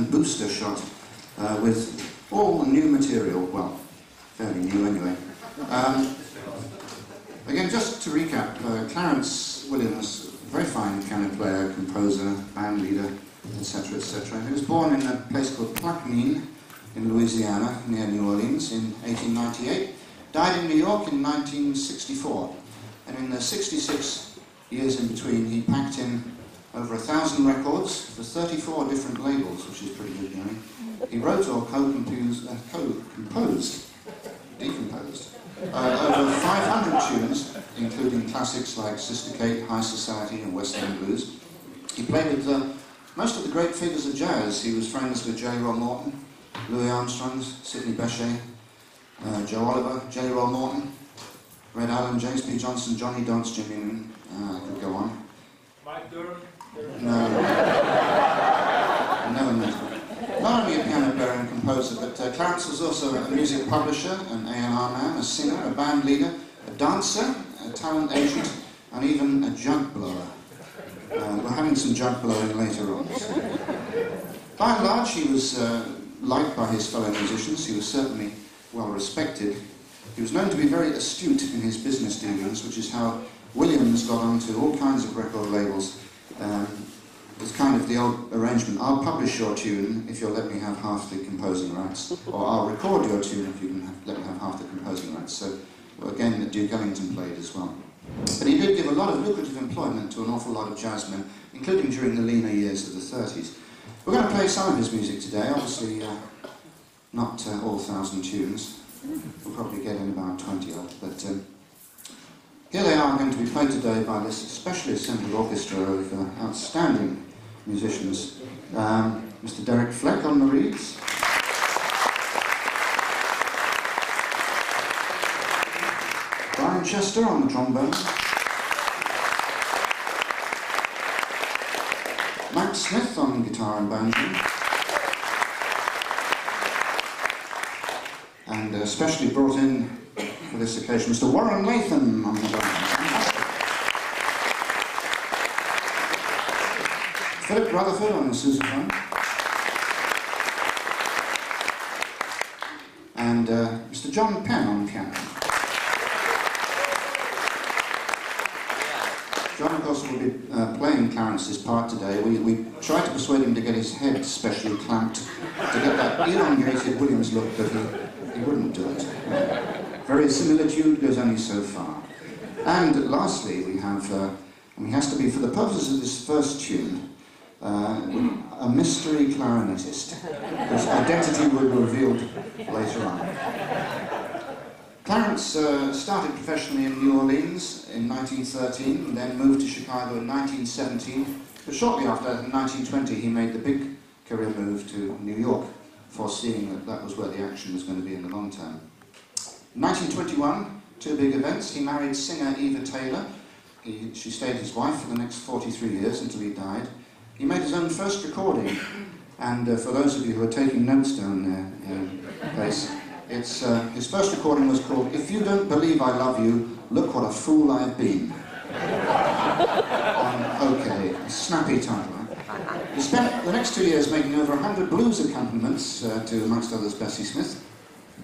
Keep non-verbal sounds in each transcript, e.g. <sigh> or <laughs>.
own booster shot uh, with all new material, well, fairly new anyway. Um, again, just to recap, uh, Clarence Williams, very fine piano player, composer, band leader, etc., etc. He was born in a place called Plaquemine in Louisiana, near New Orleans, in 1898. Died in New York in 1964. And in the 66 years in between, he packed in over a thousand records for 34 different labels, which is pretty good going. He wrote or co-composed, uh, co-composed decomposed, uh, over 500 tunes, including classics like Sister Kate, High Society, and West End Blues. He played with uh, most of the great figures of jazz. He was friends with Jelly Roll Morton, Louis Armstrong, Sidney Bechet, uh, Joe Oliver, Jelly Roll Morton, Red Allen, James P. Johnson, Johnny Dodds, Jimmy Noone. I could go on. Mike Durham? No. Never met him. Not only a piano player and composer, but uh, Clarence was also a music publisher, an A&R man, a singer, a band leader, a dancer, a talent agent, and even a jug blower. Uh, we're having some jug blowing later on. So. By and large, he was uh, liked by his fellow musicians. He was certainly well respected. He was known to be very astute in his business dealings, which is how Williams got onto all kinds of record labels. Um, it's kind of the old arrangement. I'll publish your tune if you'll let me have half the composing rights, <laughs> or I'll record your tune if you can have, let me have half the composing rights. So, well, again, that Duke Ellington played as well. But he did give a lot of lucrative employment to an awful lot of jazzmen, including during the leaner years of the 30s. We're going to play some of his music today, obviously uh, not uh, all thousand tunes. We'll probably get in about 20 odd, but um, here they are going to be played today by this specially assembled orchestra of uh, outstanding musicians. Um, Mr. Derek Fleck on the reeds. Brian Chester on the trombone. Mac Smith on guitar and banjo. And uh, specially brought in for this occasion, Mr. Warren Latham on the drums. Philip Rutherford on the sousaphone. And uh, Mr. Jon Penn on piano. Jon, of course, will be uh, playing Clarence's part today. We, we tried to persuade him to get his head specially clamped to get that elongated Williams look, but he, he wouldn't do it. Verisimilitude goes only so far. And lastly, we have, uh, and he has to be, for the purposes of this first tune, uh, a mystery clarinetist, whose identity will be revealed later on. Clarence uh, started professionally in New Orleans in 1913, and then moved to Chicago in 1917. But shortly after, in 1920, he made the big career move to New York, foreseeing that that was where the action was going to be in the long term. In 1921, two big events. He married singer Eva Taylor. He, she stayed his wife for the next 43 years until he died. He made his own first recording, and uh, for those of you who are taking notes down there, uh, place, it's, uh, his first recording was called If You Don't Believe I Love You, Look What a Fool I've Been. On Okeh, a snappy title. He spent the next two years making over 100 blues accompaniments uh, to, amongst others, Bessie Smith.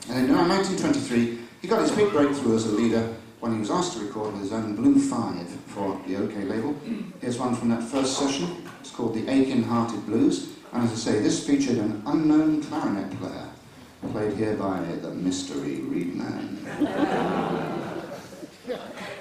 And in 1923, he got his big breakthrough as a leader when he was asked to record with his own Blue Five for the Okeh label. Here's one from that first session. It's called the Aching-Hearted Blues. And as I say, this featured an unknown clarinet player, played here by the Mystery Reed Man. <laughs>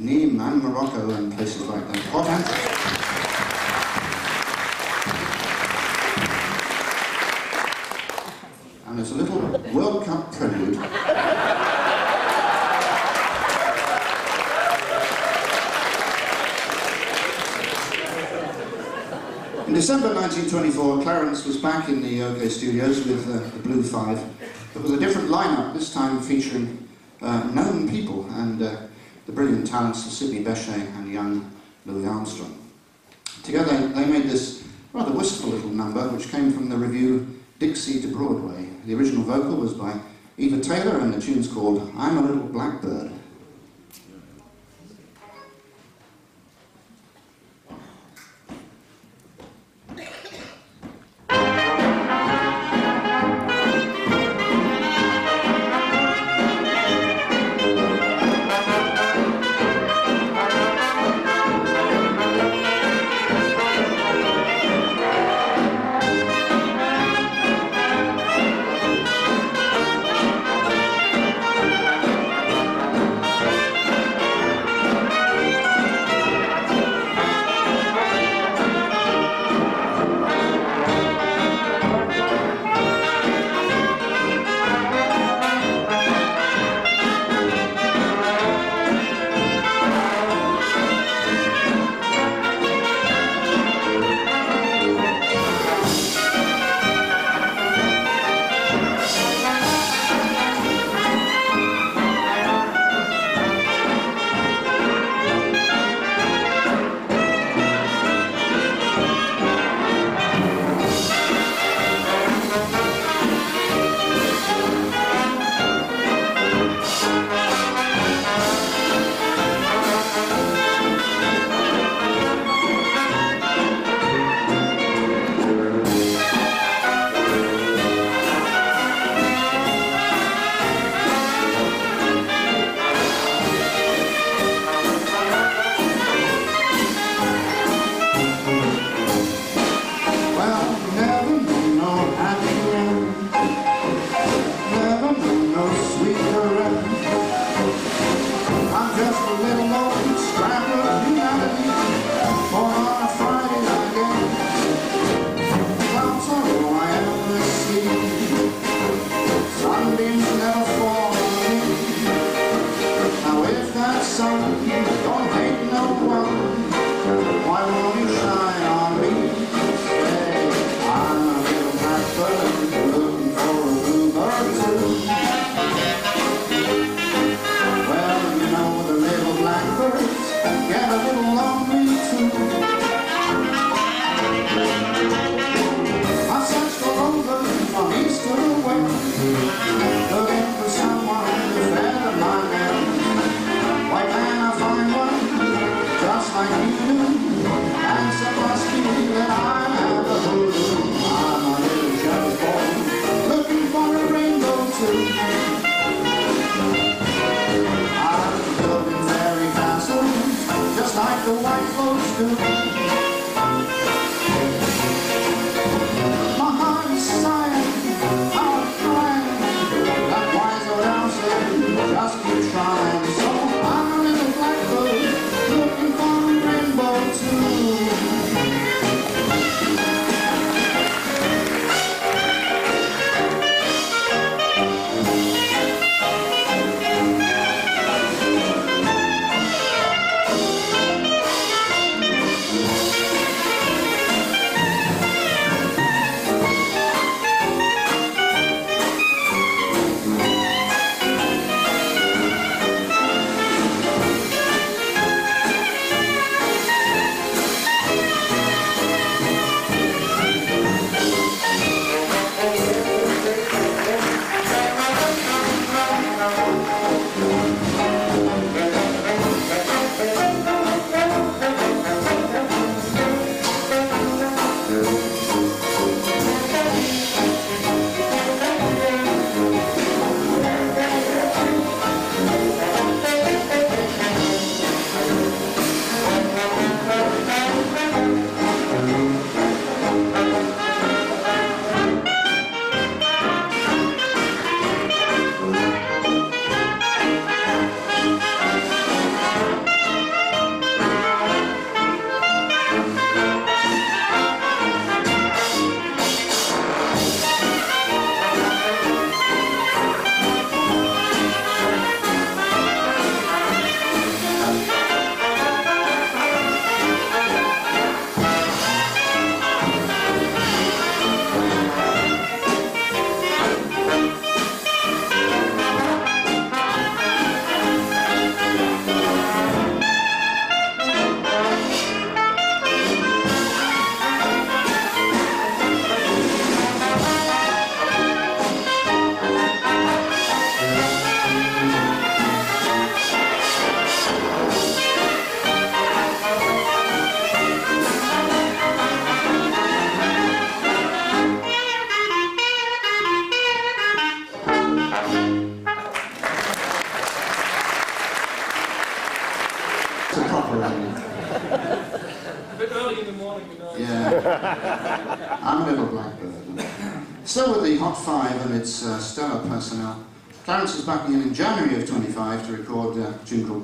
Nîmes and Morocco and places like that. And there's a little World Cup prelude. In December 1924, Clarence was back in the Okeh studios with uh, the Blue Five, but with a different lineup, this time featuring uh, known people and uh, the brilliant talents of Sidney Bechet and young Louis Armstrong. Together, they made this rather wistful little number, which came from the revue Dixie to Broadway. The original vocal was by Eva Taylor, and the tune's called I'm a Little Blackbird.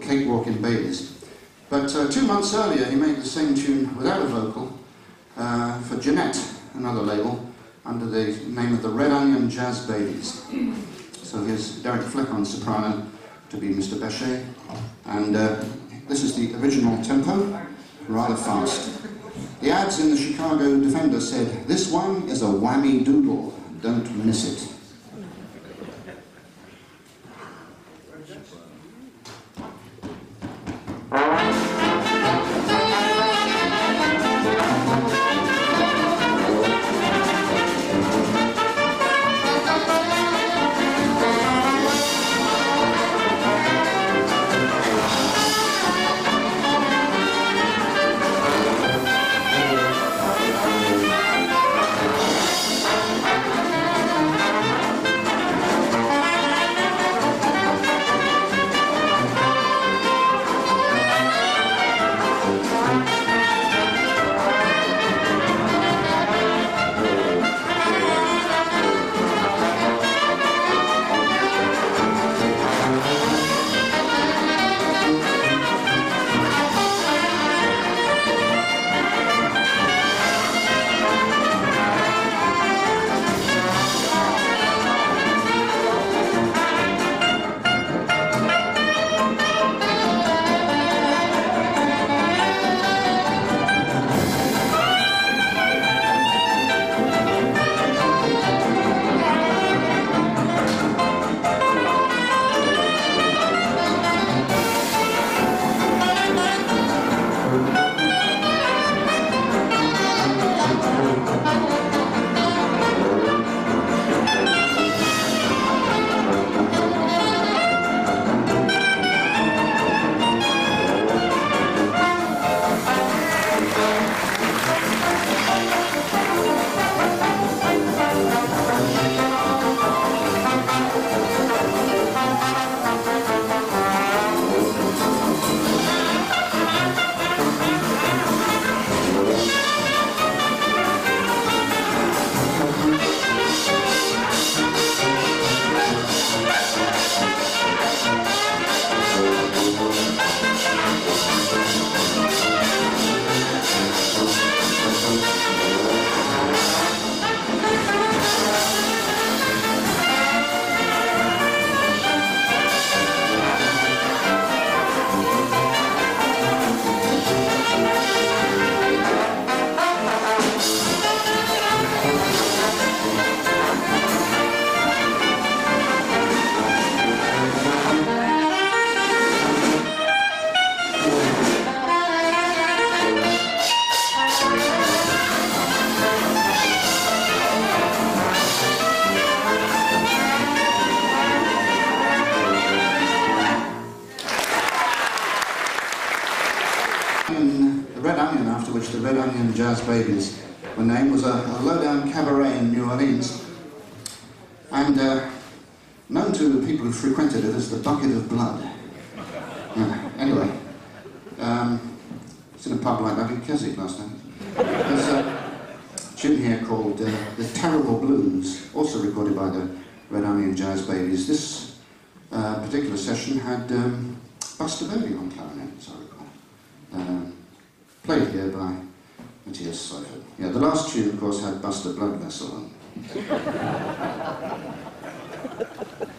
Cake Walking Babies. But uh, two months earlier, he made the same tune without a vocal uh, for Gennett, another label, under the name of the Red Onion Jazz Babies. So here's Derek Fleck on soprano to be Mr. Bechet, and uh, this is the original tempo, rather fast. The ads in the Chicago Defender said, This one is a whammy doodle, don't miss it. Uh, particular session had um, Buster Bailey on clarinet, as I recall. Um, played here by Matthias Seuffert. Yeah, the last tune, of course, had Buster Blood Vessel on. <laughs>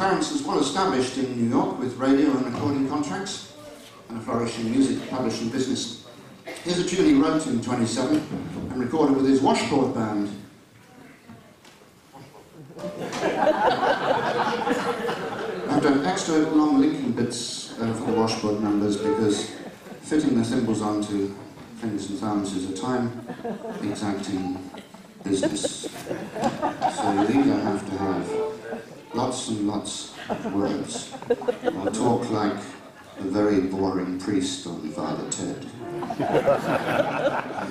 Clarence was well established in New York with radio and recording contracts and a flourishing music publishing business. Here's a tune he wrote in 27 and recorded with his washboard band. <laughs> I've done extra long linking bits uh, for the washboard numbers because fitting the cymbals onto fingers and thumbs is a time exacting business. So you either have to have lots and lots of words or talk like a very boring priest on Father Ted.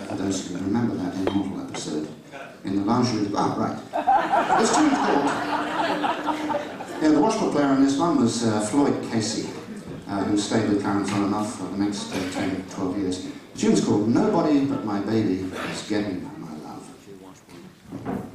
For those who remember that immortal episode in the lingerie. Ah, right. This tune's called. Yeah, the washboard player on this one was uh, Floyd Casey, uh, who stayed with Clarence on off for the next uh, 10, 12 years. The tune's called Nobody But My Baby Is Getting My Love.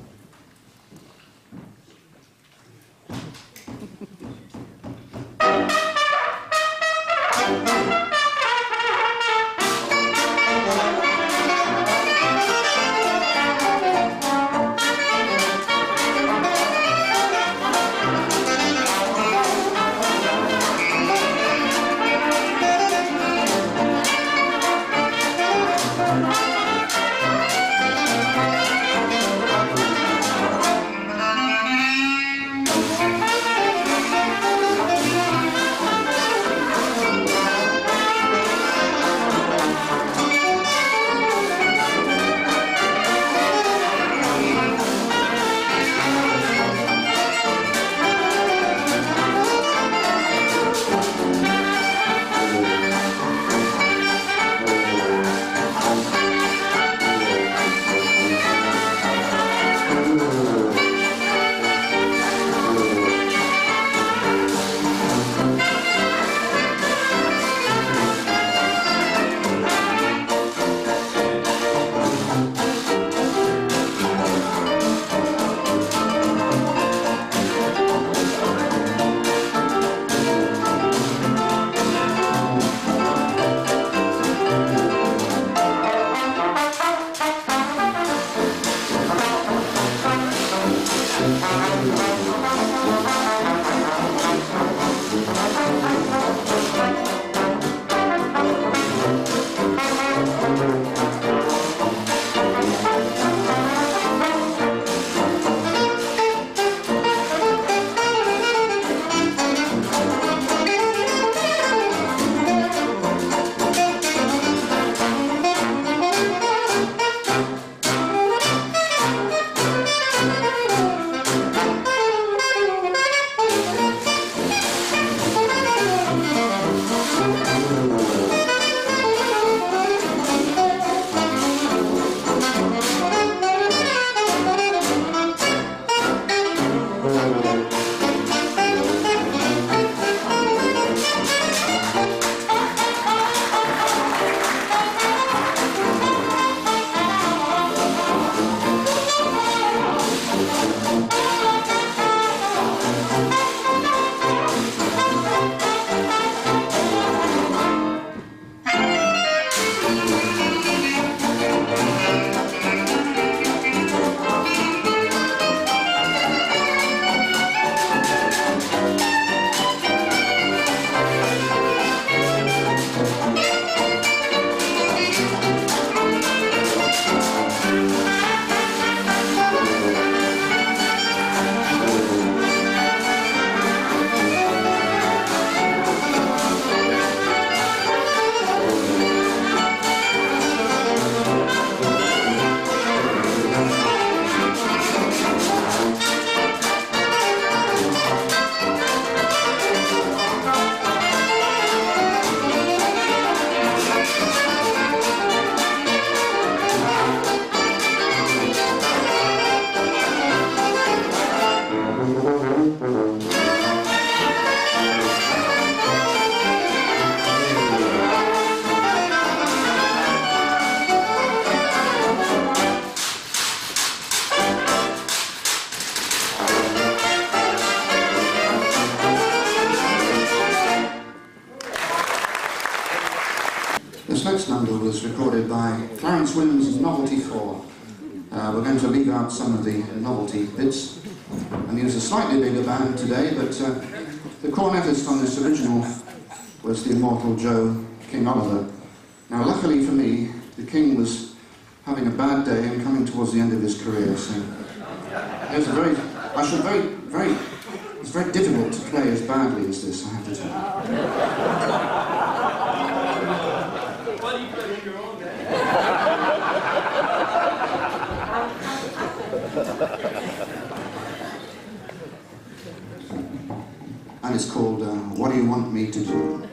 Cornetist on this original was the immortal Joe King Oliver. Now, luckily for me, the King was having a bad day and coming towards the end of his career, so it was very, I should very, very, it's very difficult to play as badly as this, I have to tell you. Why do you play with your own? Called uh, What Do You Want Me to Do?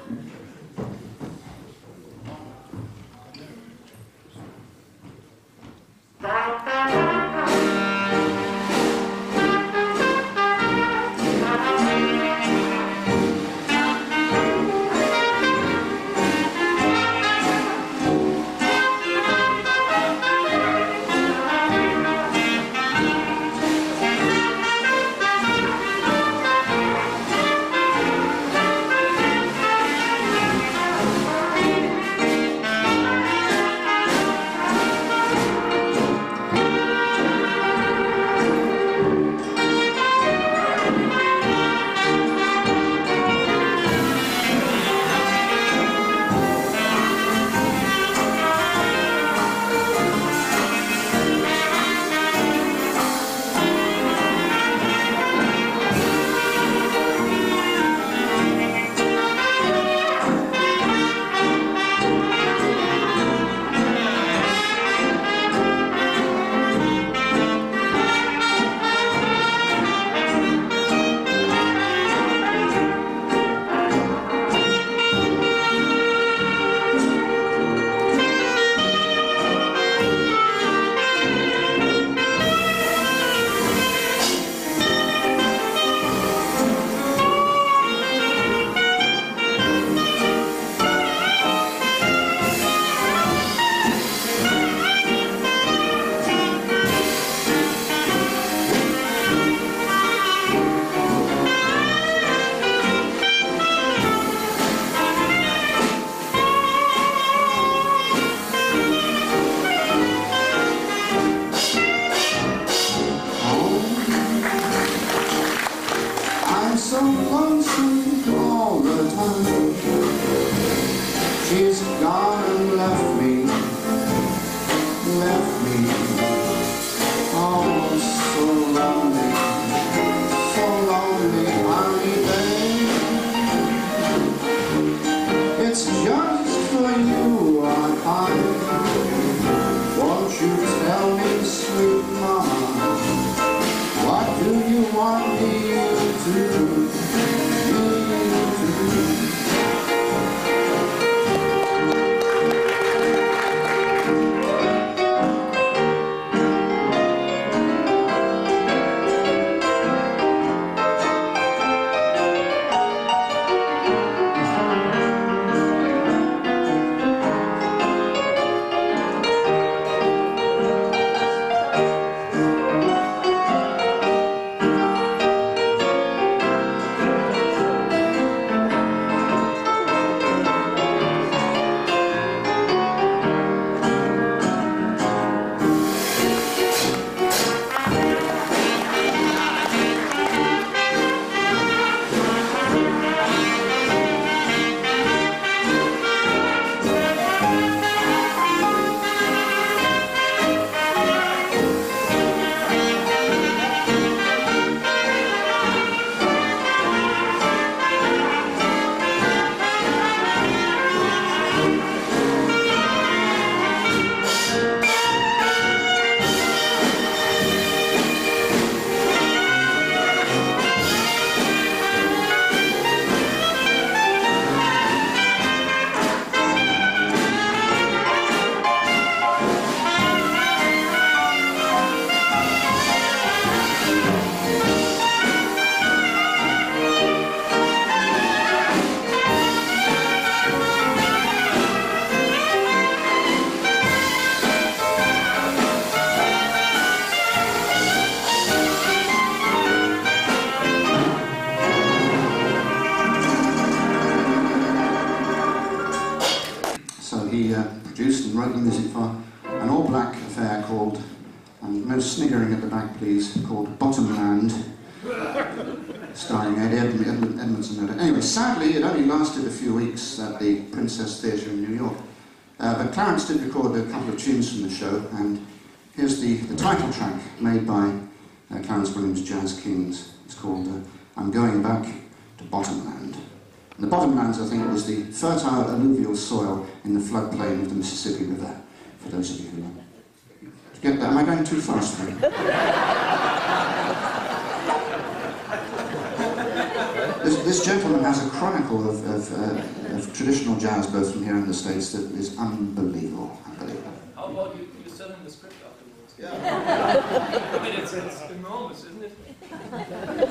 Chronicle of, of, uh, of traditional jazz, both from here and the States, that is unbelievable. Unbelievable. How about you, you sell him the script afterwards? Yeah. I mean, it's, it's enormous, isn't it? <laughs>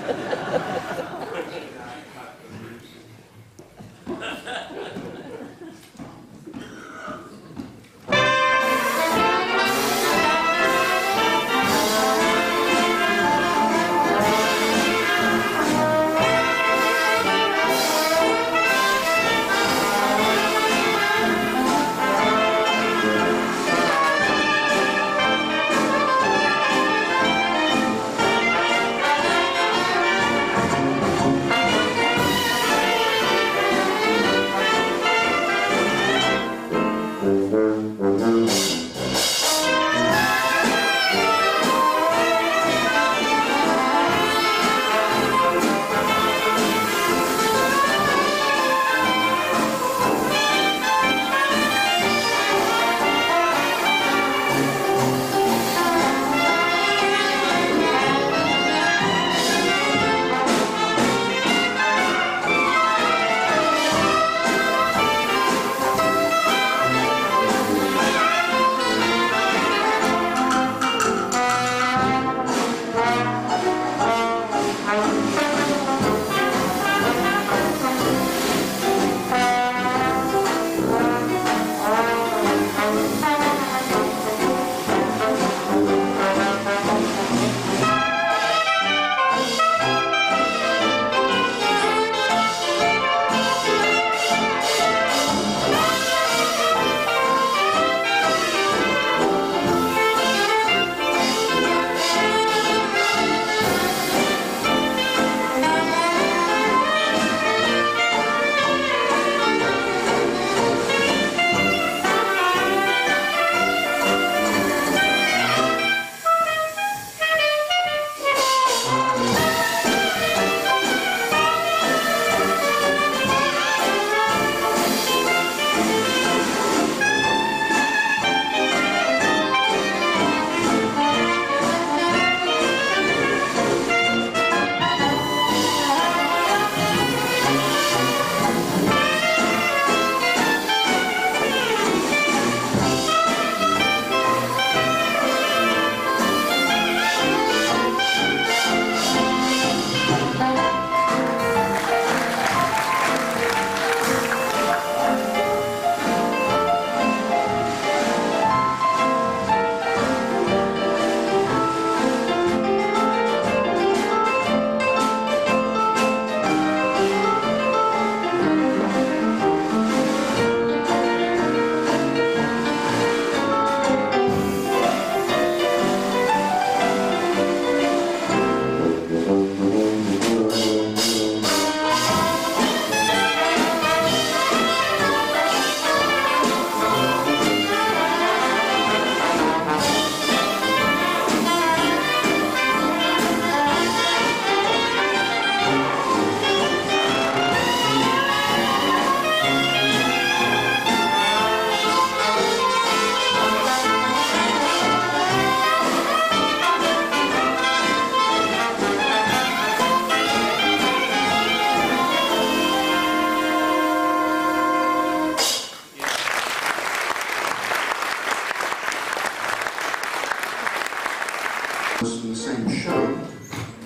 from the same show,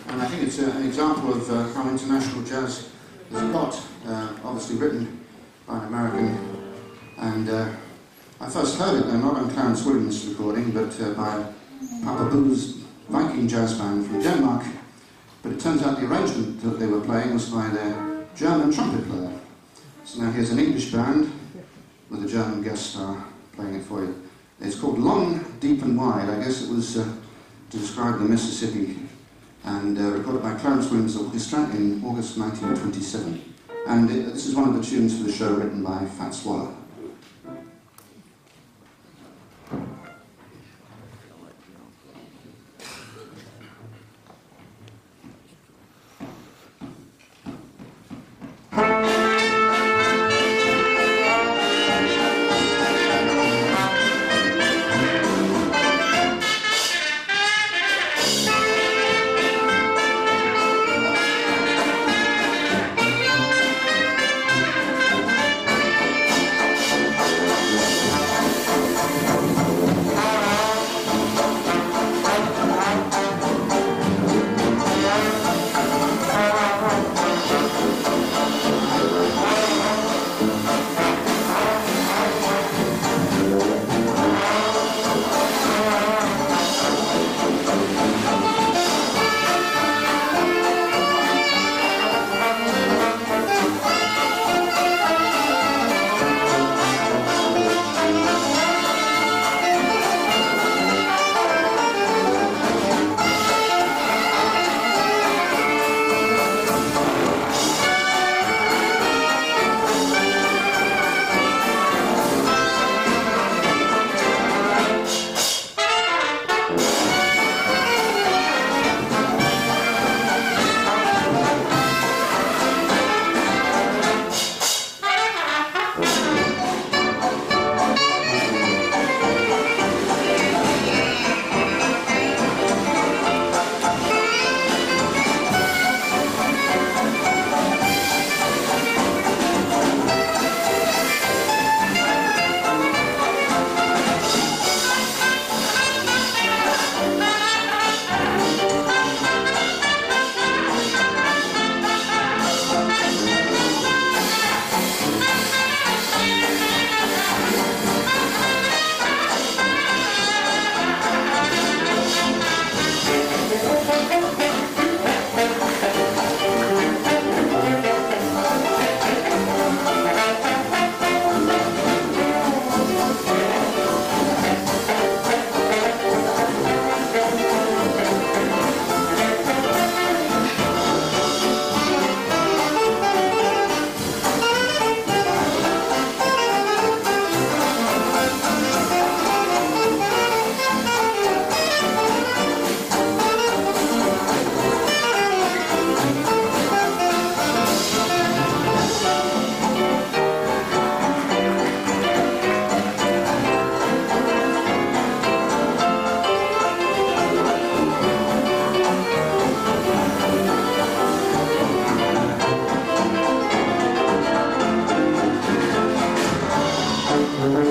and I think it's uh, an example of uh, how international jazz has got, uh, obviously written by an American, and uh, I first heard it, uh, not on Clarence Williams' recording, but uh, by Papa Bue's Viking Jazz Band from Denmark, but it turns out the arrangement that they were playing was by their German trumpet player. So now here's an English band with a German guest star playing it for you. It's called Long, Deep and Wide. I guess it was uh, to describe the Mississippi and uh, recorded by Clarence Williams Orchestra in August 1927. And it, this is one of the tunes for the show written by Fats Waller.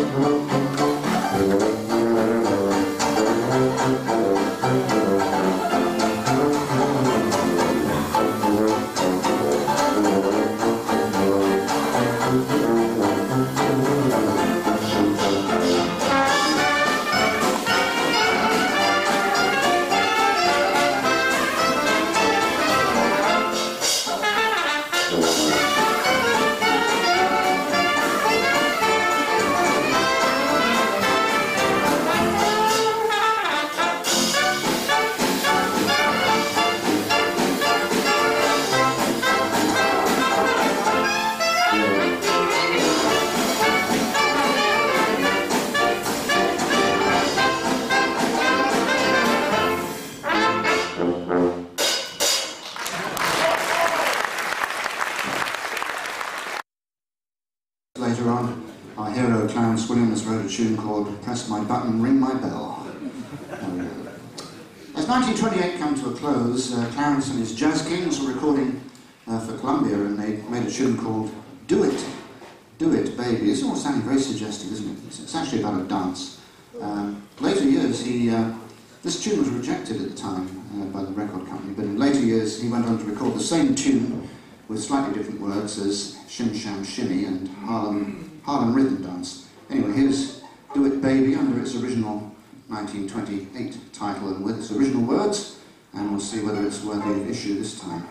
Later and his Jazz Kings were recording uh, for Columbia and they made a tune called Do It, Do It Baby. It's all sounding very suggestive, isn't it? It's, it's actually about a dance. Um, later years, he, uh, this tune was rejected at the time uh, by the record company, but in later years he went on to record the same tune with slightly different words as Shim Sham Shimmy and Harlem, Harlem Rhythm Dance. Anyway, here's Do It Baby under its original 1928 title and with its original words, and we'll see whether it's worthy of issue this time.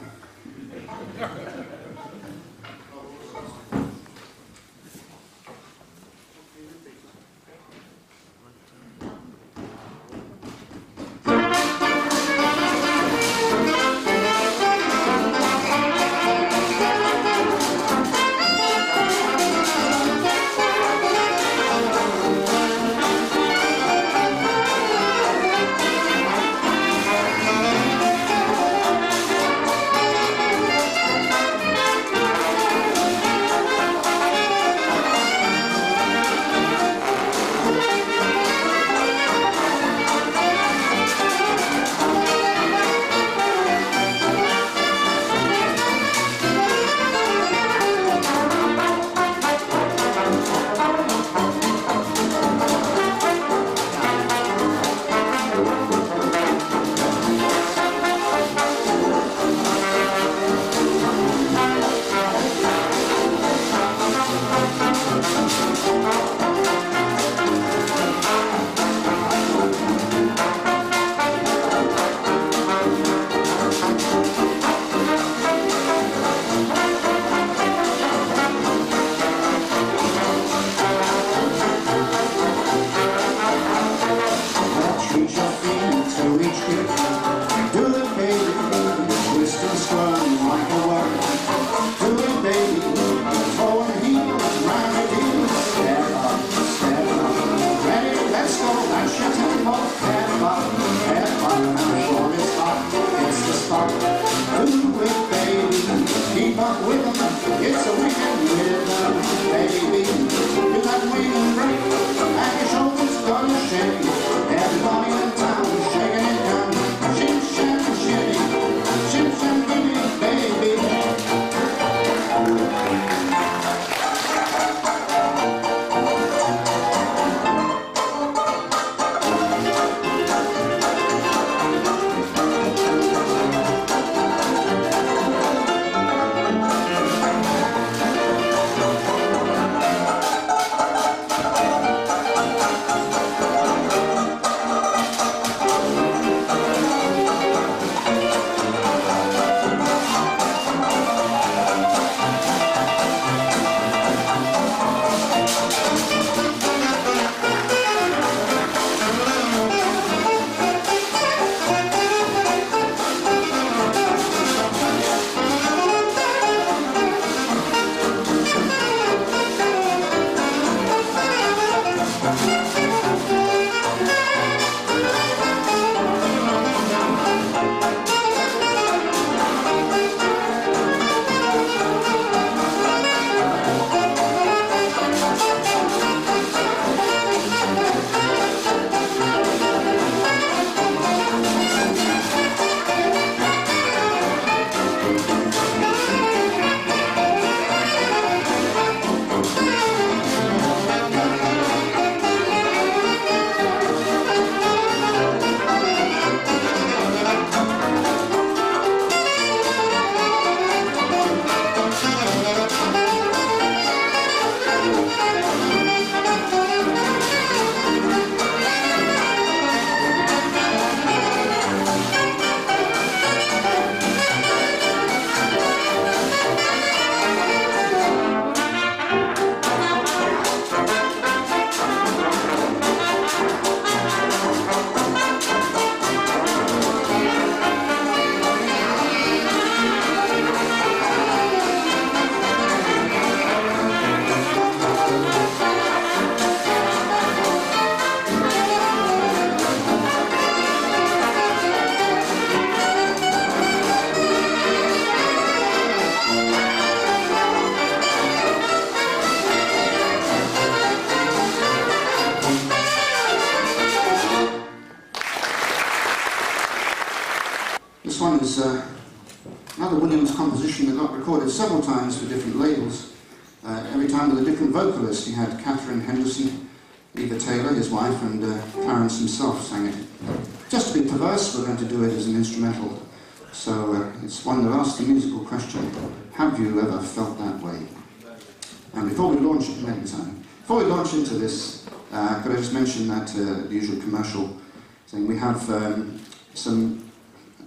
We have um, some,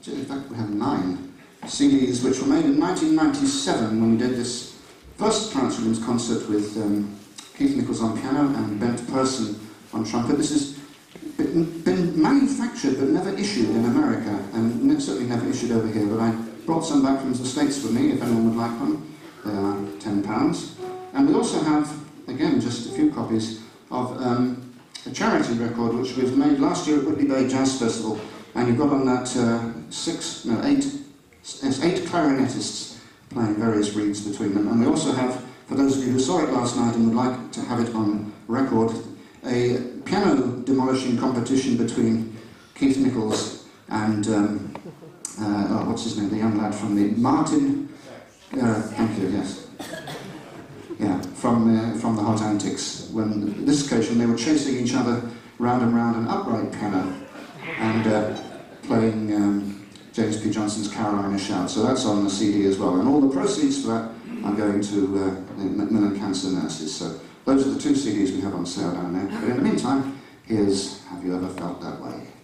in fact we have nine CDs which were made in 1997 when we did this first Clarence Williams concert with um, Whitley Bay Jazz Festival and you've got on that uh, six, no, eight eight clarinetists playing various reeds between them, and we also have, for those of you who saw it last night and would like to have it on record, a piano demolishing competition between Keith Nichols and, um, uh, oh, what's his name, the young lad from the Martin, uh, thank you, yes. Yeah, from, uh, from the Hot Antics. When this occasion they were chasing each other round and round an upright piano and uh, playing um, James P. Johnson's Carolina Shout. So that's on the CD as well. And all the proceeds for that are going to uh, the Macmillan Cancer Nurses. So those are the two CDs we have on sale down there. But in the meantime, here's Have You Ever Felt That Way?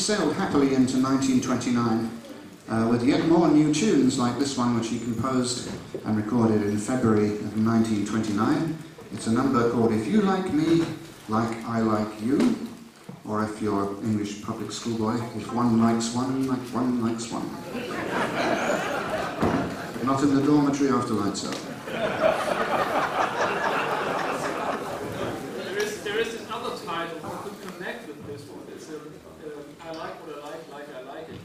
Sailed happily into 1929 uh, with yet more new tunes like this one, which he composed and recorded in February of 1929. It's a number called If You Like Me, Like I Like You, or if you're an English public school boy, if one likes one, like one likes one. <laughs> not in the dormitory after lights out. There is, there is this other title that could connect with this one. It's I like what I like, like I like it.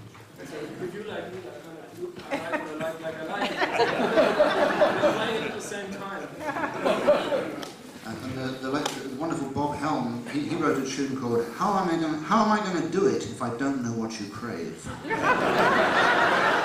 So if you like me, like I like you, I like what I like, like I like it. <laughs> We're playing it at the same time. And and the, the, late- the wonderful Bob Helm, he, he wrote a tune called How Am I Gonna How Am I Gonna Do It If I Don't Know What You Crave? <laughs>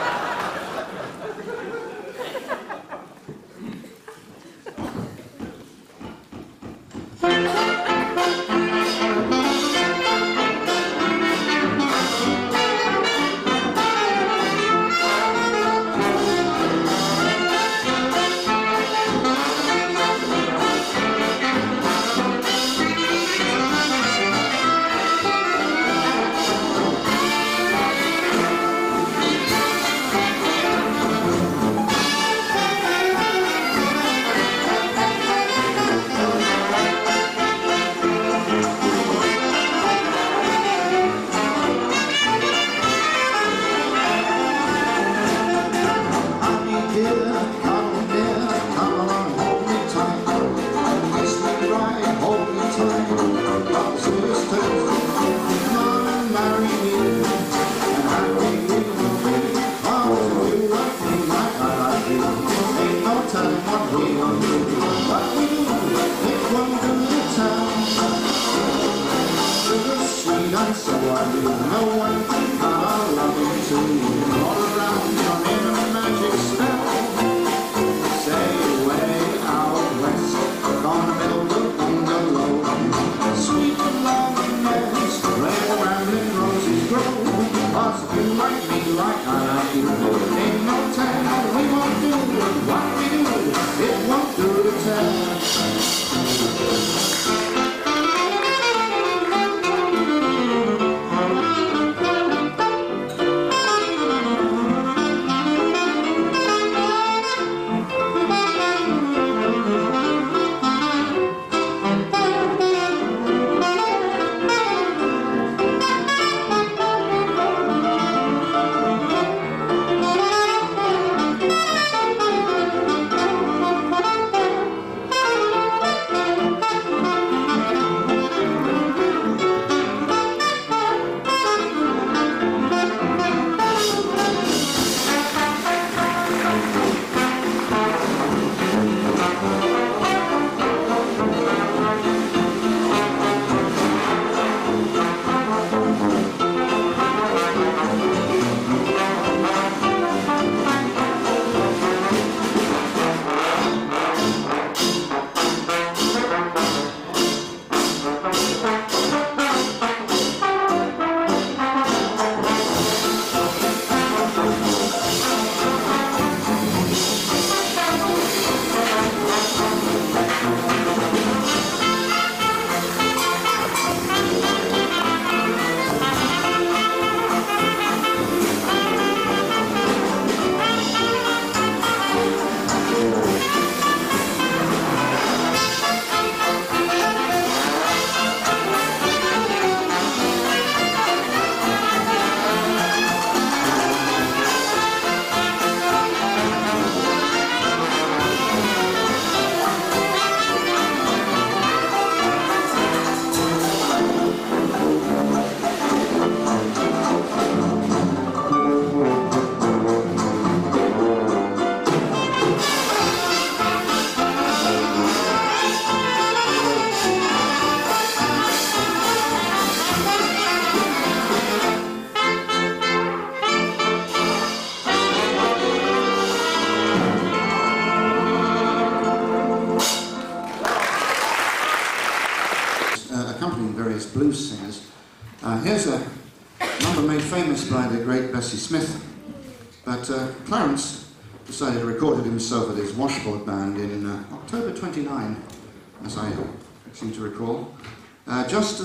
So are you. No one loving to you. All around,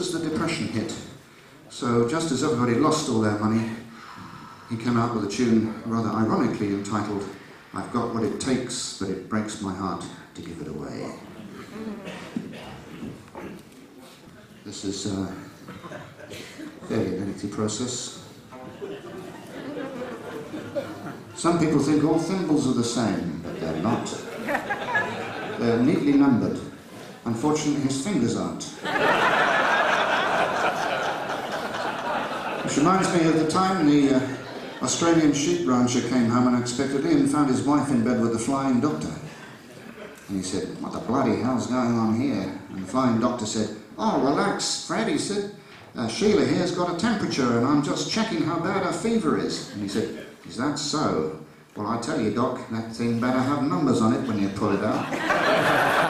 as the Depression hit, so just as everybody lost all their money, he came out with a tune rather ironically entitled I've Got What It Takes, but it breaks my heart to give it away. This is a fairly lengthy process. Some people think all thimbles are the same, but they're not. They're neatly numbered. Unfortunately, his fingers aren't. Which reminds me of the time the uh, Australian sheep rancher came home unexpectedly and found his wife in bed with the flying doctor. And he said, What the bloody hell's going on here? And the flying doctor said, Oh, relax, Fred, he said. Uh, Sheila here's got a temperature and I'm just checking how bad her fever is. And he said, Is that so? Well, I tell you, Doc, that thing better have numbers on it when you pull it out. <laughs>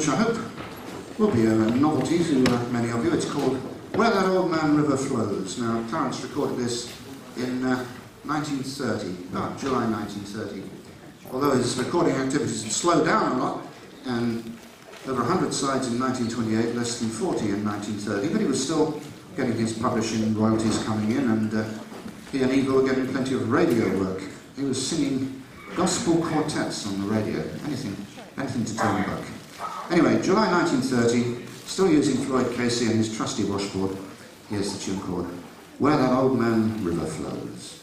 which I hope will be a novelty to uh, many of you. It's called Where That Old Man River Flows. Now, Clarence recorded this in uh, 1930, about July 1930. Although his recording activities had slowed down a lot, and over 100 sides in 1928, less than 40 in 1930, but he was still getting his publishing royalties coming in, and uh, he and Eagle were getting plenty of radio work. He was singing gospel quartets on the radio, anything, anything to turn back. Anyway, July 1930, still using Floyd Casey and his trusty washboard, here's the tune called Where That Old Man River Flows.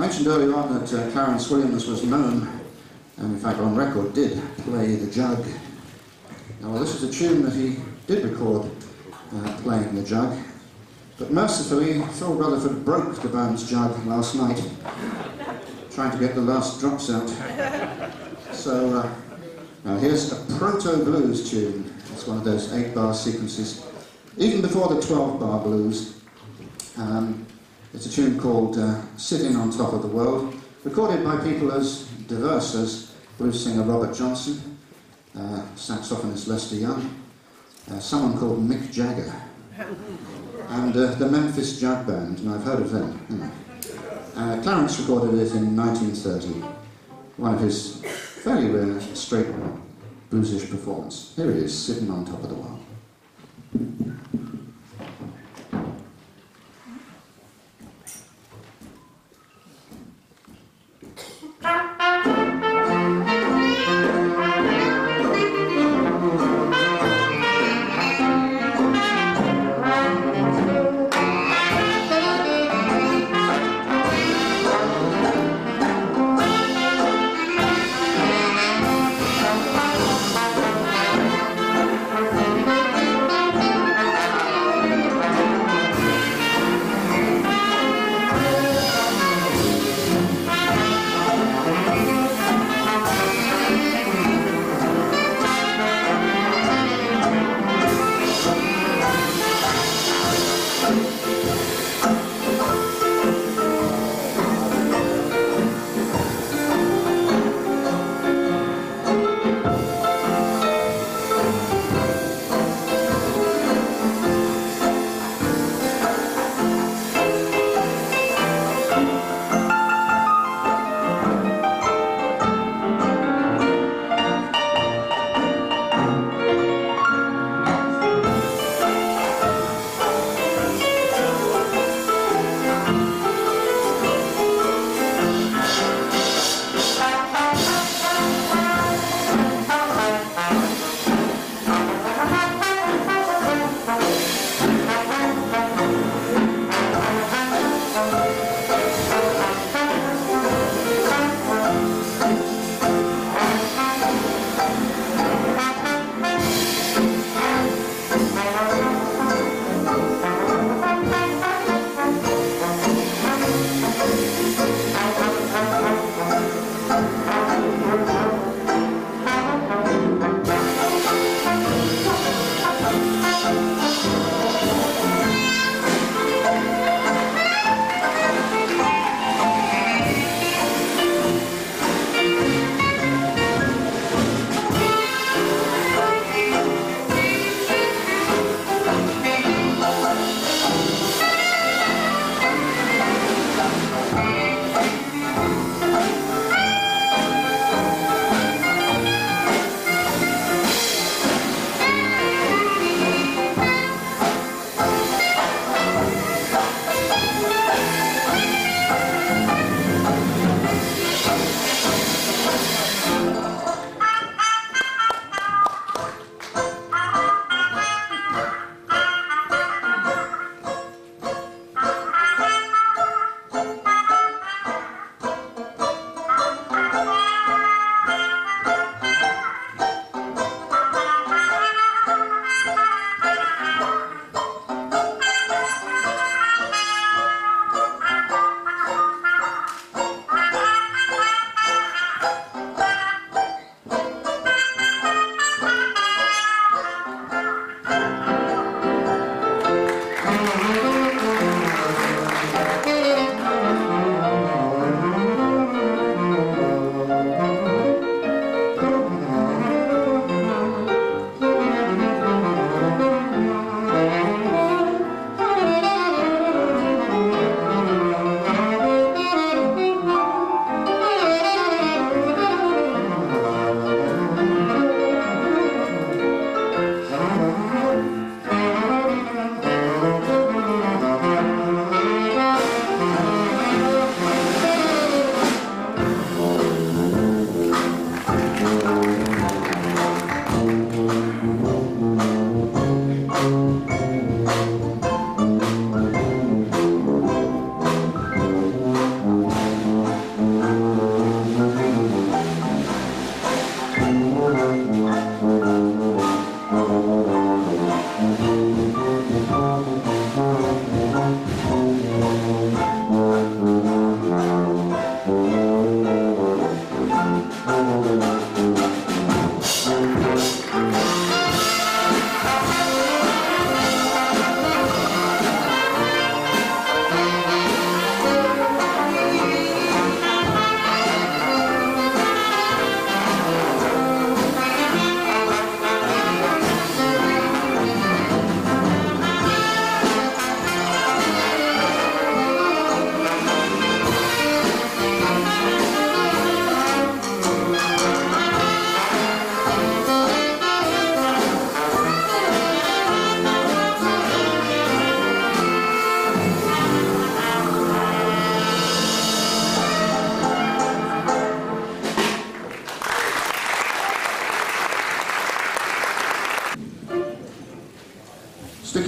Mentioned earlier on that uh, Clarence Williams was known, and in fact on record did, play the jug. Now, well, this is a tune that he did record uh, playing the jug, but mercifully, Phil Rutherford broke the band's jug last night, trying to get the last drops out. So, uh, now here's a proto-blues tune. It's one of those eight-bar sequences. Even before the 12-bar blues, um, it's a tune called uh, Sitting on Top of the World, recorded by people as diverse as blues singer Robert Johnson, uh, saxophonist Lester Young, uh, someone called Mick Jagger, and uh, the Memphis Jug Band, and I've heard of them. Uh, Clarence recorded it in 1930, one of his fairly rare straight bluesish performance. Here he is, Sitting on Top of the World.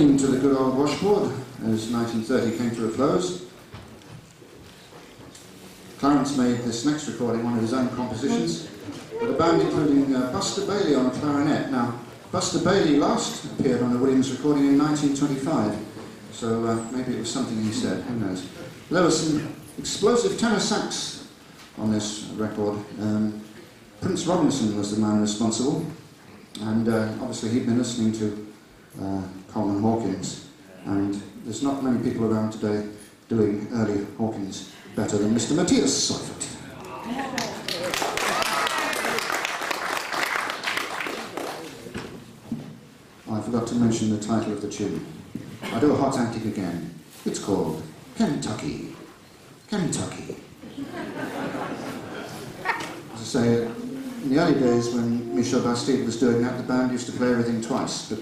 Sticking to the good old washboard as 1930 came to a close, Clarence made this next recording one of his own compositions with a band including uh, Buster Bailey on clarinet. Now, Buster Bailey last appeared on a Williams recording in 1925, so uh, maybe it was something he said, who knows. There was some explosive tenor sax on this record. Um, Prince Robinson was the man responsible, and uh, obviously he'd been listening to uh, Coleman Hawkins, and there's not many doing early Hawkins better than Mr. Matthias Seuffert. I forgot to mention the title of the tune. I do a hot antic again. It's called Kentucky. Kentucky. As I say, in the early days when Michel Bastide was doing that, the band used to play everything twice, but.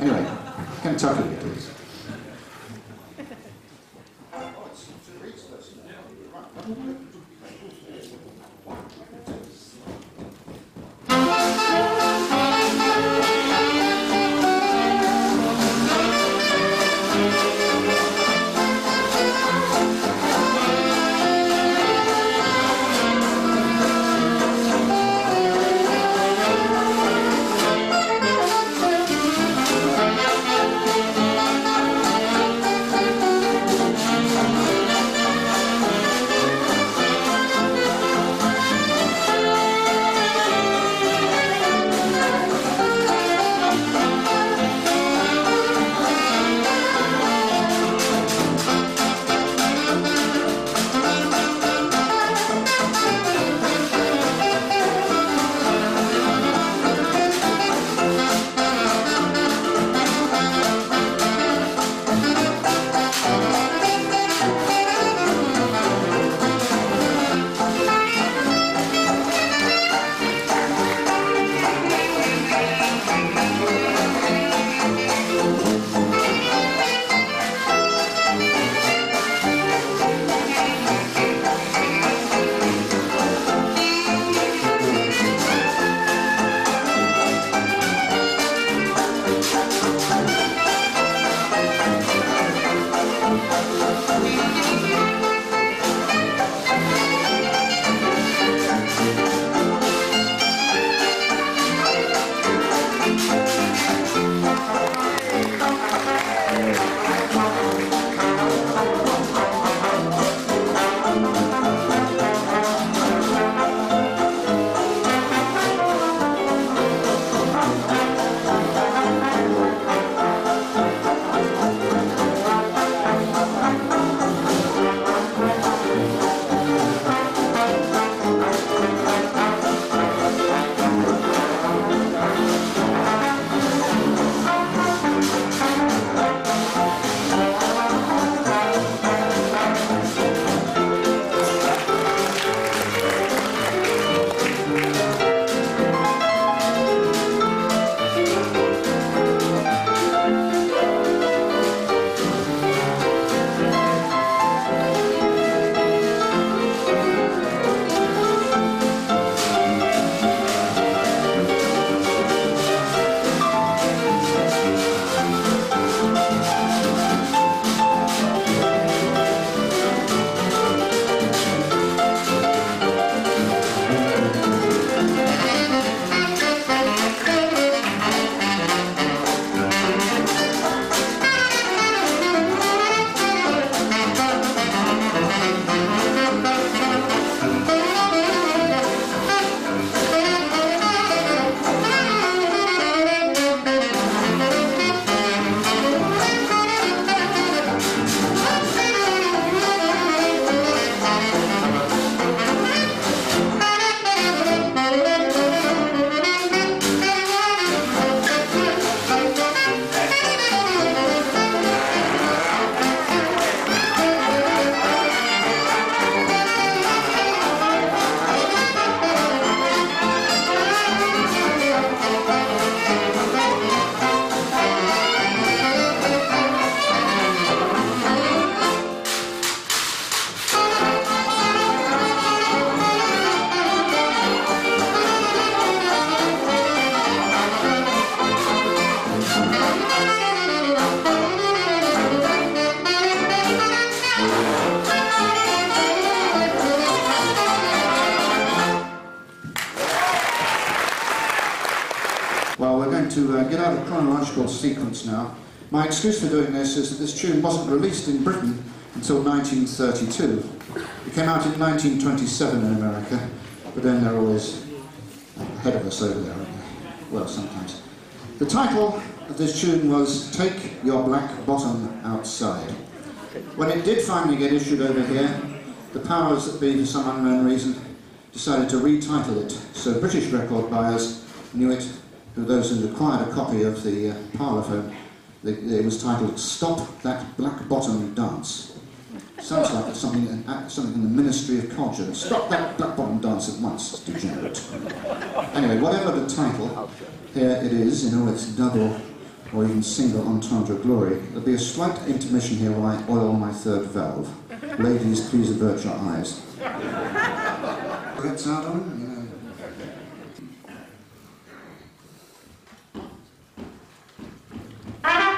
Anyway, Kentucky it is. Now. My excuse for doing this is that this tune wasn't released in Britain until 1932. It came out in 1927 in America, but then they're always ahead of us over there, aren't they? Well, sometimes. The title of this tune was Take Your Black Bottom Outside. When it did finally get issued over here, the powers that be, for some unknown reason, decided to retitle it. So British record buyers knew it, those who acquired a copy of the uh, Parlophone, it was titled Stop That Black Bottom Dance. Sounds like something, something in the Ministry of Culture. Stop that black bottom dance at once, degenerate. Anyway, whatever the title, here it is in all its double or even single entendre glory. There'll be a slight intermission here while I oil my third valve. Ladies, please avert your eyes. Gets out on Ha ha!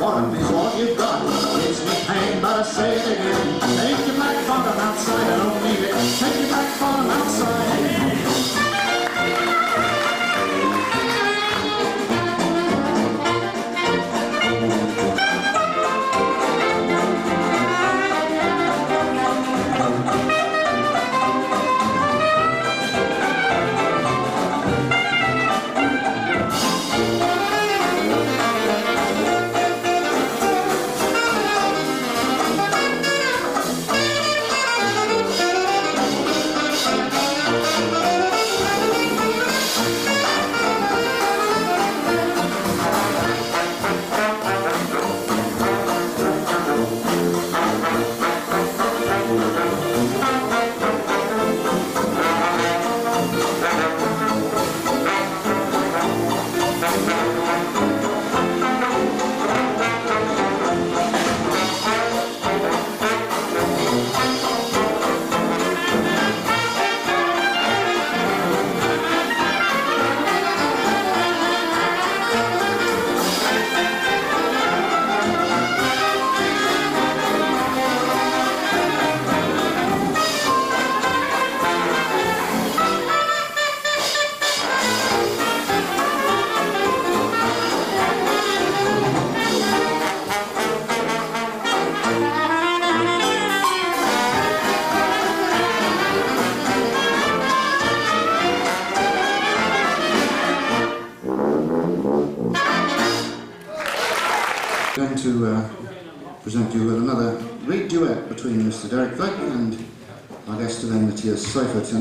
One of these what you've got gives me pain, but I say it again. Take your black bottom outside, I don't need it. Take your black bottom outside.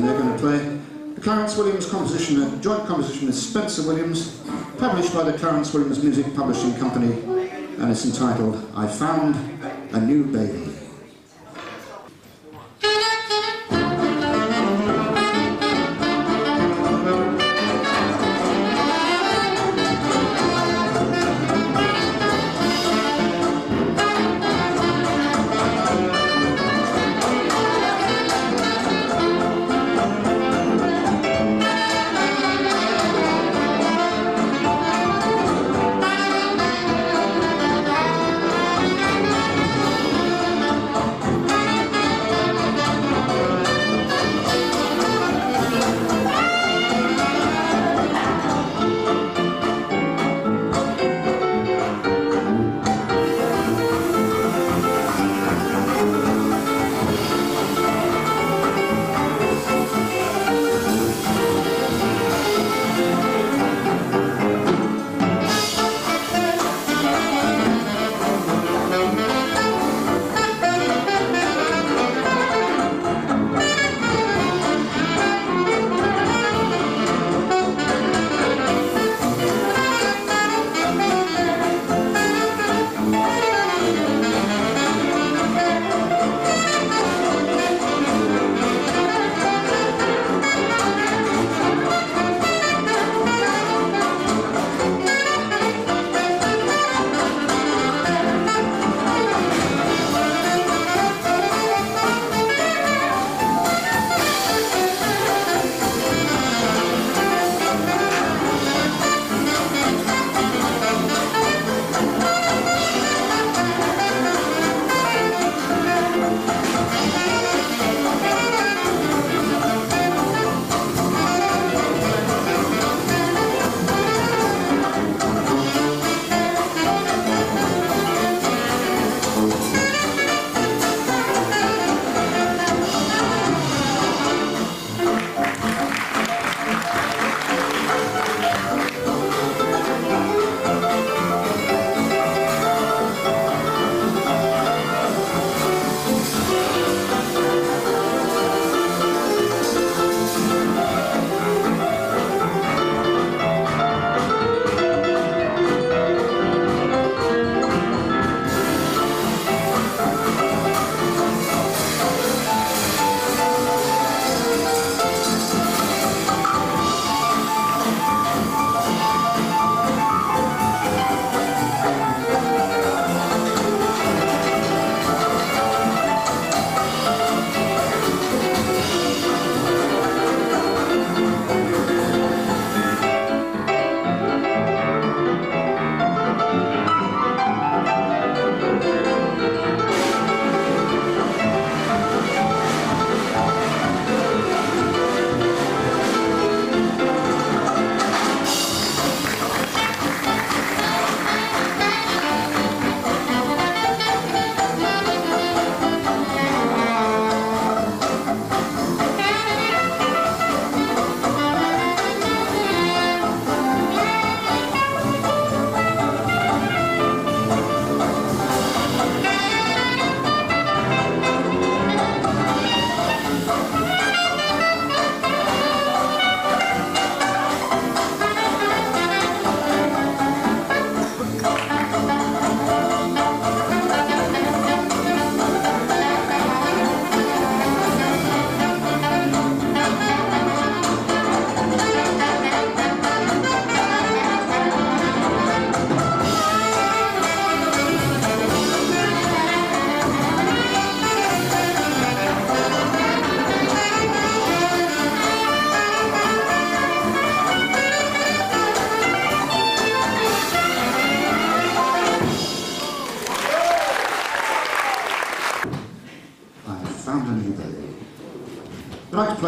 They're going to play the Clarence Williams composition, a joint composition with Spencer Williams, published by the Clarence Williams Music Publishing Company, and it's entitled I Found a New Baby.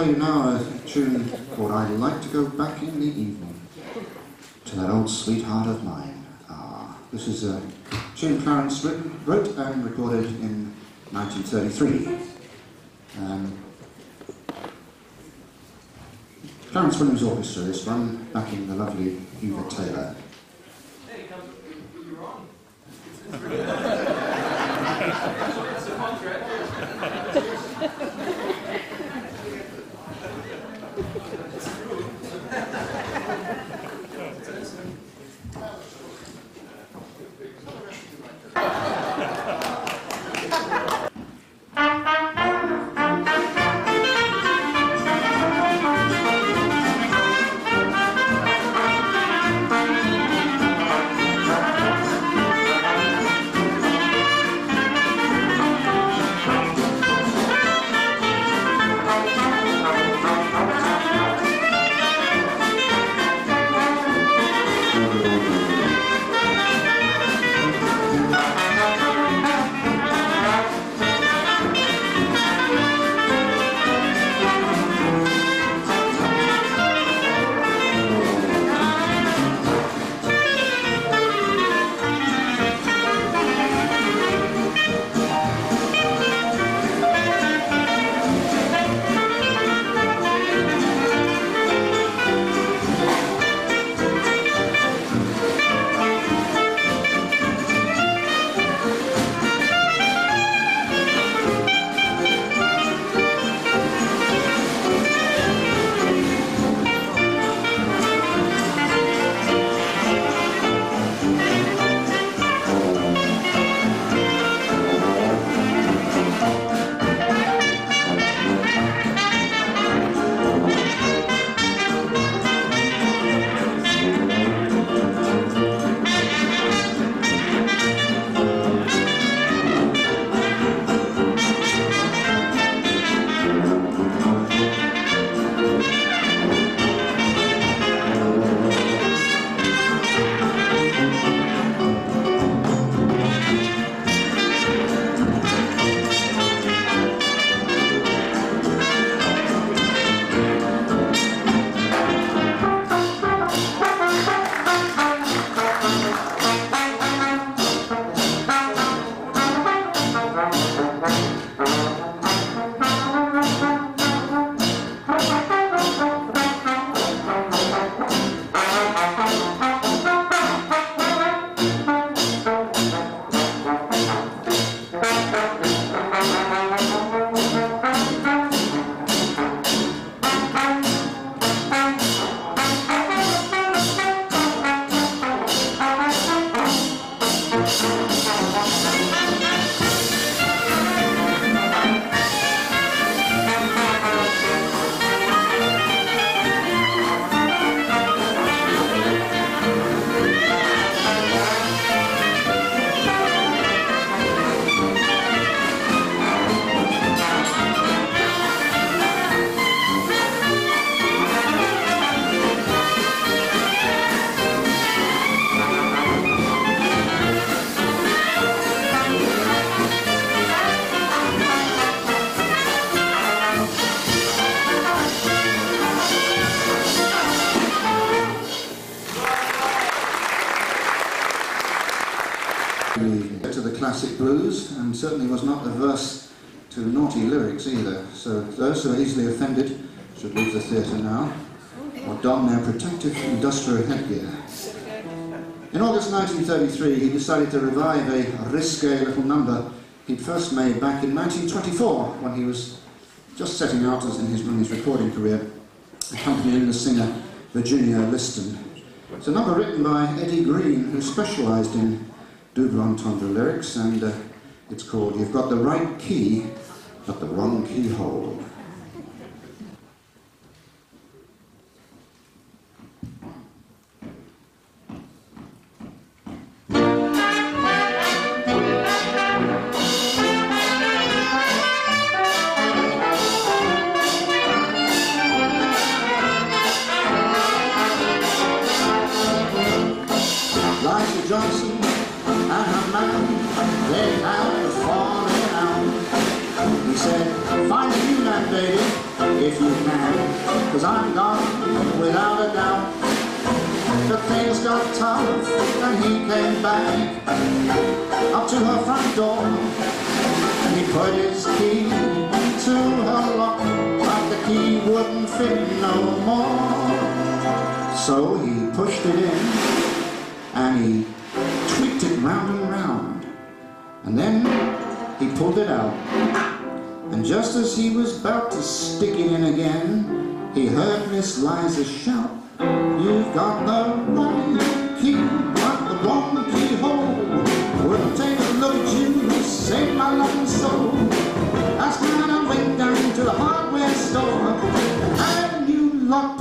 Play now a tune called I'd Like to Go Back in the Evening to that old sweetheart of mine. Ah, this is a tune Clarence wrote and recorded in 1933. Um, Clarence Williams Orchestra is run back in the lovely Eva Taylor. Industrial headgear. In August 1933, he decided to revive a risque little number he'd first made back in 1924 when he was just setting out as in his, in his recording career, accompanying the singer Virginia Liston. It's a number written by Eddie Green, who specialised in double entendre lyrics, and uh, it's called You've Got the Right Key, but the Wrong Keyhole.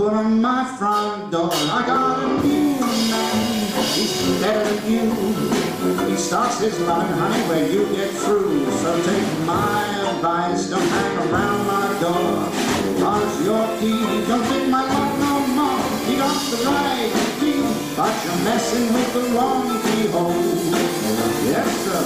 On my front door. I got a new man, he's better than you. He starts his line, honey, where you get through. So take my advice, don't hang around my door. Cause your key don't take my lock no more. You got the right key, but you're messing with the wrong keyhole. Yes, sir.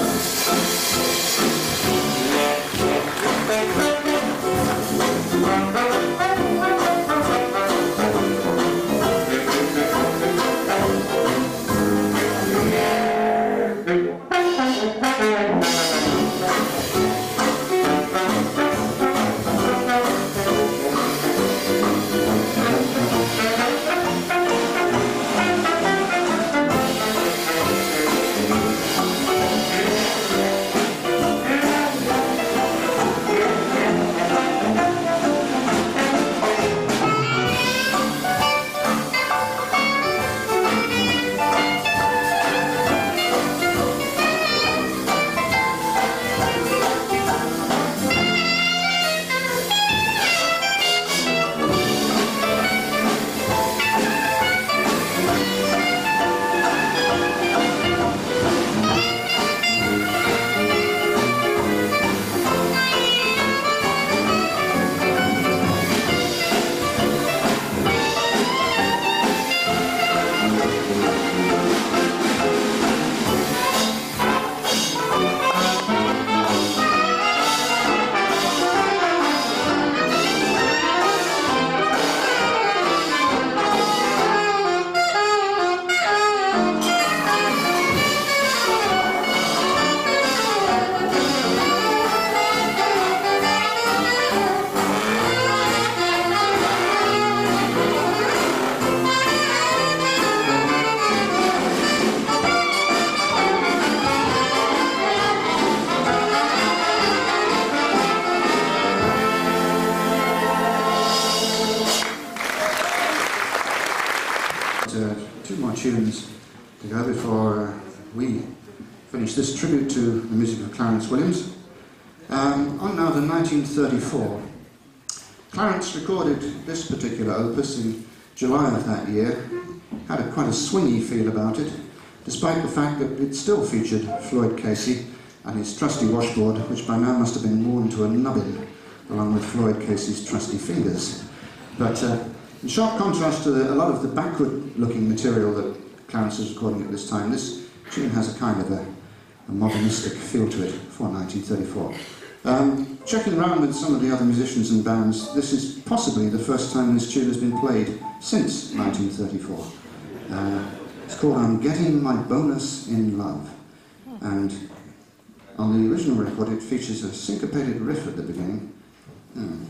The fact that it still featured Floyd Casey and his trusty washboard, which by now must have been worn to a nubbin, along with Floyd Casey's trusty fingers. But uh, in sharp contrast to the, a lot of the backward-looking material that Clarence is recording at this time, this tune has a kind of a, a modernistic feel to it for 1934. Um, checking around with some of the other musicians and bands, this is possibly the first time this tune has been played since 1934. Uh, it's called I'm Getting My Bonus in Love. And on the original record, it features a syncopated riff at the beginning. Hmm.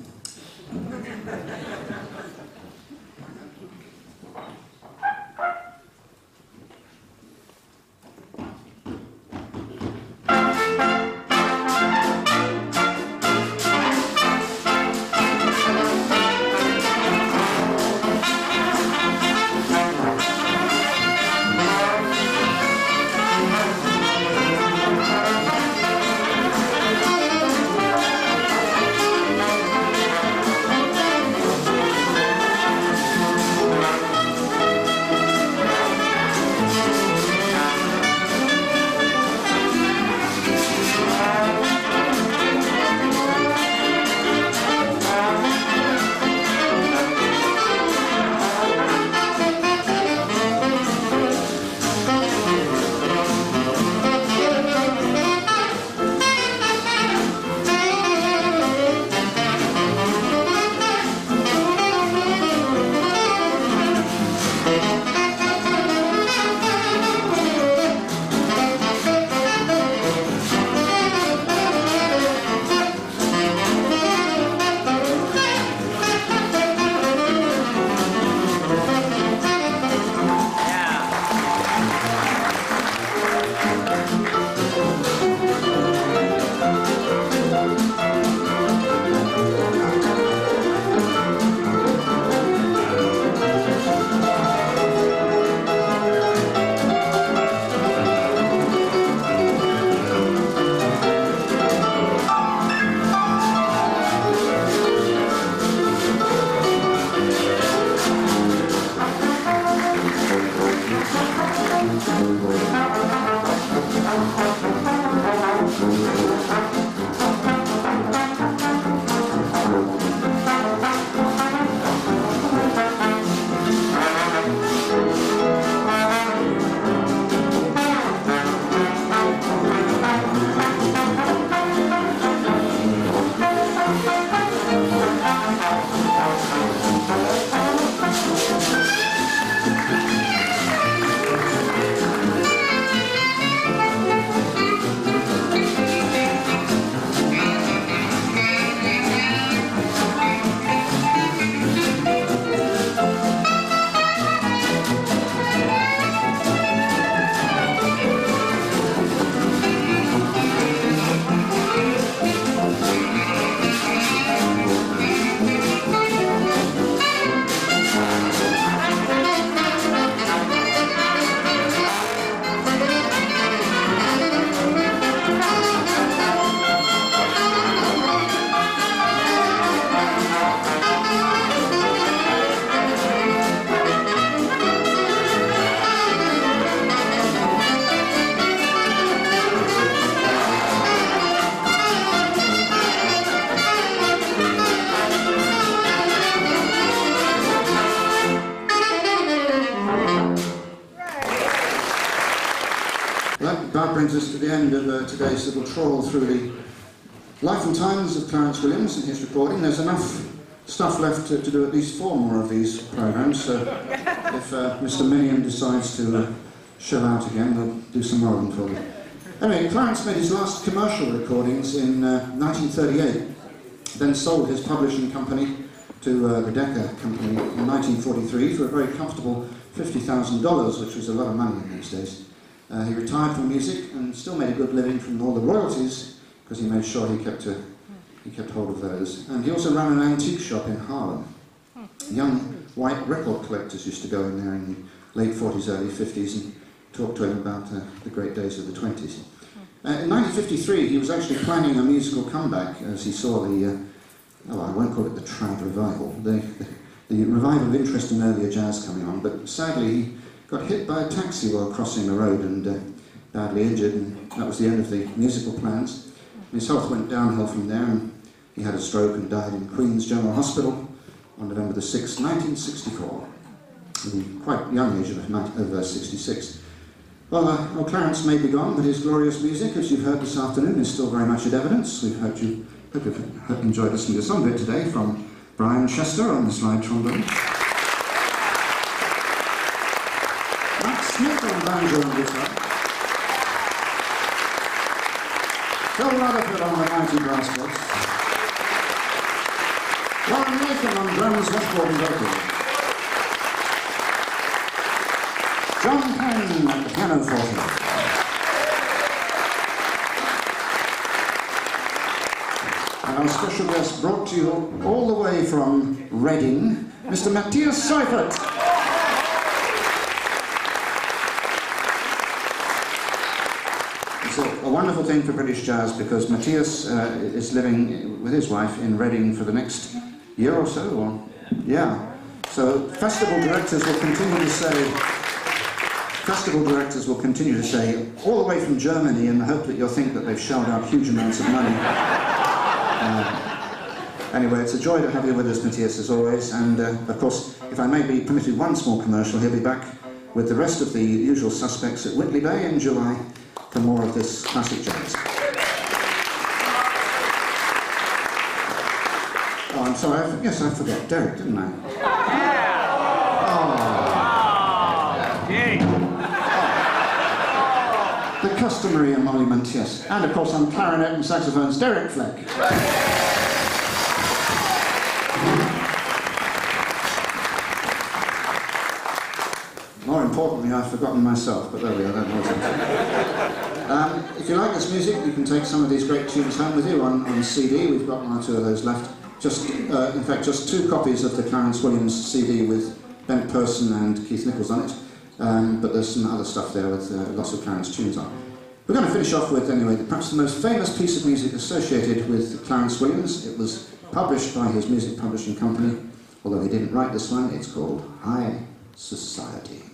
Trawl through the life and times of Clarence Williams and his recording. There's enough stuff left to, to do at least four more of these programmes, so <laughs> if uh, Mr Minnion decides to uh, shell out again, we'll do some more of them for you. Anyway, Clarence made his last commercial recordings in uh, 1938, then sold his publishing company to uh, the Decca Company in 1943 for a very comfortable $50,000, which was a lot of money in those days. Uh, he retired from music and still made a good living from all the royalties because he made sure he kept, a, he kept hold of those. And he also ran an antique shop in Harlem. Young white record collectors used to go in there in the late 40s, early 50s and talk to him about uh, the great days of the 20s. Uh, in 1953, he was actually planning a musical comeback as he saw the, oh, I won't call it the trad revival, the, the, the revival of interest in earlier jazz coming on, but sadly got hit by a taxi while crossing the road and uh, badly injured, and that was the end of the musical plans. His health went downhill from there, and he had a stroke and died in Queen's General Hospital on November the 6th, 1964, at the quite young age of, of uh, 66. Well, uh, well, Clarence may be gone, but his glorious music, as you've heard this afternoon, is still very much in evidence. We hope you hope you've enjoyed listening to some of it today from Brian Chester on the slide trombone. Mac Smith on banjo and guitar. Phil Rutherford on the mighty brass bass. Warren Nathan on drums, washboard and vocals. Jon Penn at the pianoforte. And our special guest brought to you all the way from Reading, Mr. Matthias Seuffert. It's a, wonderful thing for British jazz because Matthias uh, is living with his wife in Reading for the next year or so, or yeah. So festival directors will continue to say, festival directors will continue to say, all the way from Germany in the hope that you'll think that they've shelled out huge amounts of money. Uh, anyway, it's a joy to have you with us, Matthias, as always. And uh, of course, if I may be permitted one small commercial, he'll be back with the rest of the usual suspects at Whitley Bay in July for more of this classic jazz. Oh, I'm sorry. I, yes, I forgot Derek, didn't I? Yeah. Oh. The customary emolument, yes. And of course on clarinet and saxophones, Derek Fleck. Importantly, I've forgotten myself, but there we are. Um, if you like this music, you can take some of these great tunes home with you on, on CD. We've got one or two of those left. Just, uh, in fact, just two copies of the Clarence Williams CD with Bent Persson and Keith Nichols on it. Um, but there's some other stuff there with uh, lots of Clarence tunes on. We're going to finish off with, anyway, perhaps the most famous piece of music associated with Clarence Williams. It was published by his music publishing company, although he didn't write this one. It's called High Society.